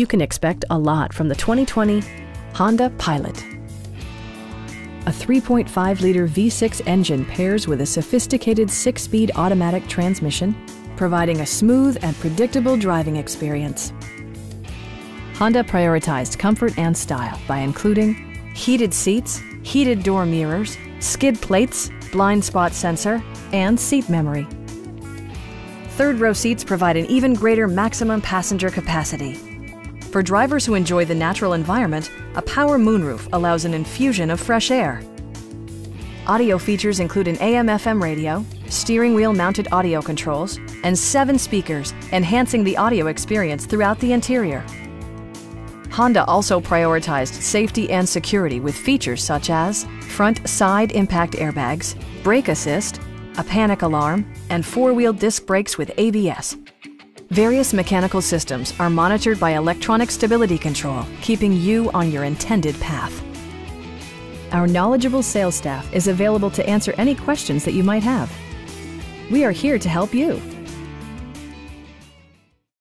You can expect a lot from the 2020 Honda Pilot. A 3.5-liter V6 engine pairs with a sophisticated six-speed automatic transmission, providing a smooth and predictable driving experience. Honda prioritized comfort and style by including heated seats, heated door mirrors, skid plates, blind spot sensor, and seat memory. Third row seats provide an even greater maximum passenger capacity. For drivers who enjoy the natural environment, a power moonroof allows an infusion of fresh air. Audio features include an AM-FM radio, steering wheel mounted audio controls, and seven speakers, enhancing the audio experience throughout the interior. Honda also prioritized safety and security with features such as front side impact airbags, brake assist, a panic alarm, and four-wheel disc brakes with ABS. Various mechanical systems are monitored by electronic stability control, keeping you on your intended path. Our knowledgeable sales staff is available to answer any questions that you might have. We are here to help you.